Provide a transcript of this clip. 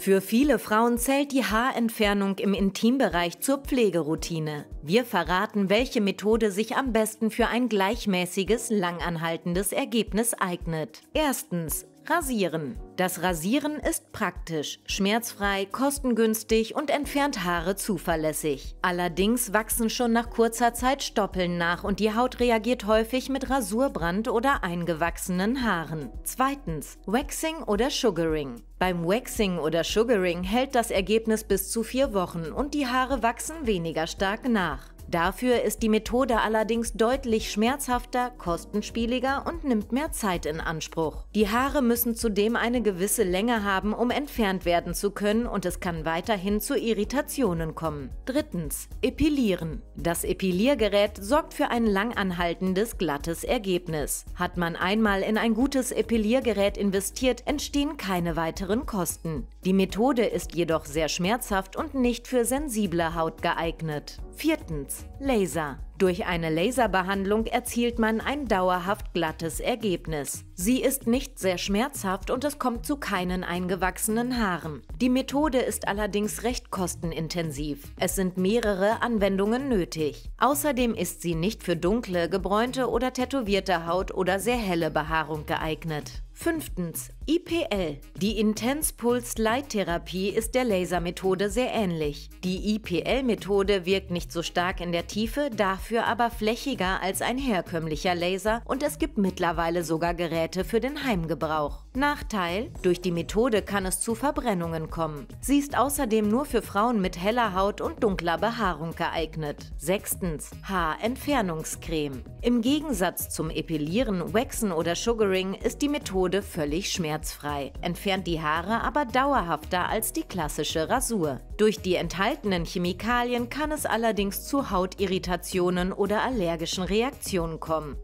Für viele Frauen zählt die Haarentfernung im Intimbereich zur Pflegeroutine. Wir verraten, welche Methode sich am besten für ein gleichmäßiges, langanhaltendes Ergebnis eignet. Erstens Rasieren. Das Rasieren ist praktisch, schmerzfrei, kostengünstig und entfernt Haare zuverlässig. Allerdings wachsen schon nach kurzer Zeit Stoppeln nach und die Haut reagiert häufig mit Rasurbrand oder eingewachsenen Haaren. Zweitens, Waxing oder Sugaring. Beim Waxing oder Sugaring hält das Ergebnis bis zu vier Wochen und die Haare wachsen weniger stark nach. Dafür ist die Methode allerdings deutlich schmerzhafter, kostenspieliger und nimmt mehr Zeit in Anspruch. Die Haare müssen zudem eine gewisse Länge haben, um entfernt werden zu können und es kann weiterhin zu Irritationen kommen. Drittens. Epilieren. Das Epiliergerät sorgt für ein langanhaltendes, glattes Ergebnis. Hat man einmal in ein gutes Epiliergerät investiert, entstehen keine weiteren Kosten. Die Methode ist jedoch sehr schmerzhaft und nicht für sensible Haut geeignet. Viertens. Laser. Durch eine Laserbehandlung erzielt man ein dauerhaft glattes Ergebnis. Sie ist nicht sehr schmerzhaft und es kommt zu keinen eingewachsenen Haaren. Die Methode ist allerdings recht kostenintensiv. Es sind mehrere Anwendungen nötig. Außerdem ist sie nicht für dunkle, gebräunte oder tätowierte Haut oder sehr helle Behaarung geeignet. Fünftens. IPL. Die Intense Pulse Light Therapie ist der Lasermethode sehr ähnlich. Die IPL-Methode wirkt nicht so stark in der Tiefe, dafür aber flächiger als ein herkömmlicher Laser und es gibt mittlerweile sogar Geräte für den Heimgebrauch. Nachteil? Durch die Methode kann es zu Verbrennungen kommen. Sie ist außerdem nur für Frauen mit heller Haut und dunkler Behaarung geeignet. Sechstens. Haarentfernungscreme. Im Gegensatz zum Epilieren, Waxen oder Sugaring ist die Methode völlig schmerzfrei, entfernt die Haare aber dauerhafter als die klassische Rasur. Durch die enthaltenen Chemikalien kann es allerdings zu Hautirritationen oder allergischen Reaktionen kommen.